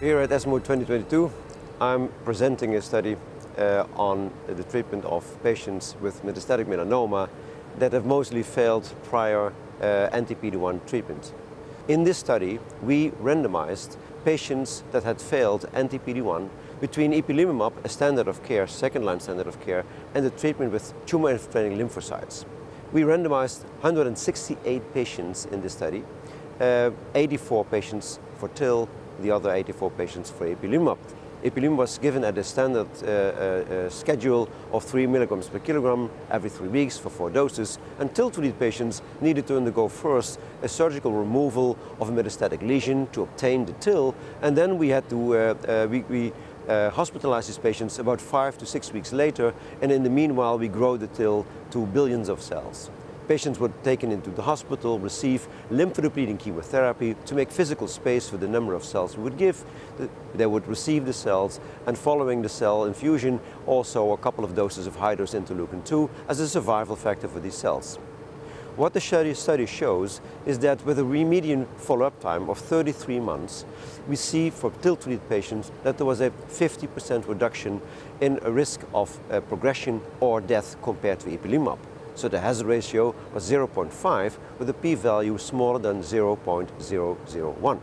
Here at ESMO 2022, I'm presenting a study uh, on the treatment of patients with metastatic melanoma that have mostly failed prior uh, anti-PD-1 treatment. In this study, we randomized patients that had failed anti-PD-1 between ipilimumab, a standard of care, second-line standard of care, and the treatment with tumor-infiltrating lymphocytes. We randomized 168 patients in this study, uh, 84 patients for TIL, the other 84 patients for ipilimumab. Ipilimumab was given at a standard uh, uh, uh, schedule of 3 milligrams per kilogram every three weeks for four doses, until treated patients needed to undergo first a surgical removal of a metastatic lesion to obtain the TIL, and then we had to, uh, uh, we, we uh, hospitalize these patients about five to six weeks later, and in the meanwhile we grow the TIL to billions of cells. Patients were taken into the hospital, receive lymphodepleting chemotherapy to make physical space for the number of cells we would give. They would receive the cells, and following the cell infusion, also a couple of doses of high-dose interleukin-2 as a survival factor for these cells. What the study shows is that with a median follow-up time of 33 months, we see for TIL-treated patients that there was a 50% reduction in a risk of uh, progression or death compared to ipilimumab. So the hazard ratio was 0.5 with a p-value smaller than 0.001.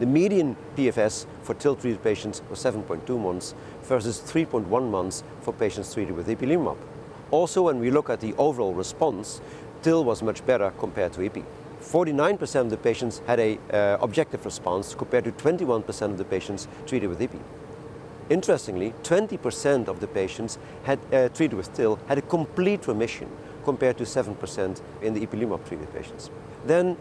The median PFS for TIL-treated patients was 7.2 months versus 3.1 months for patients treated with ipilimumab. Also, when we look at the overall response, TIL was much better compared to IPI. 49% of the patients had a uh, objective response compared to 21% of the patients treated with IPI. Interestingly, 20% of the patients had, uh, treated with TIL had a complete remission compared to 7% in the ipilimumab treated patients. Then,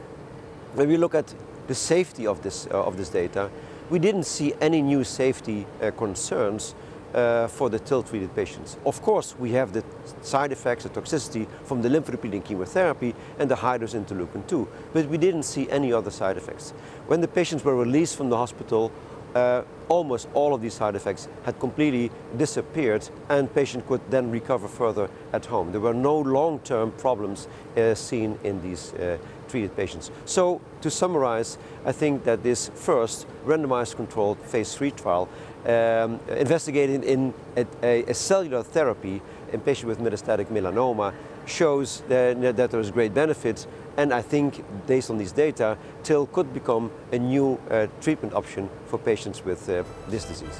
when we look at the safety of this, uh, of this data, we didn't see any new safety uh, concerns uh, for the TIL-treated patients. Of course, we have the side effects, the toxicity from the lymphodepleting chemotherapy and the high-dose interleukin-2, but we didn't see any other side effects. When the patients were released from the hospital, uh, almost all of these side effects had completely disappeared and patient could then recover further at home. There were no long-term problems uh, seen in these uh, treated patients. So to summarize, I think that this first randomized controlled phase three trial um, investigating in a, a, a cellular therapy in patients with metastatic melanoma shows that, that there is great benefit and I think based on these data, TIL could become a new uh, treatment option for patients with uh, this disease.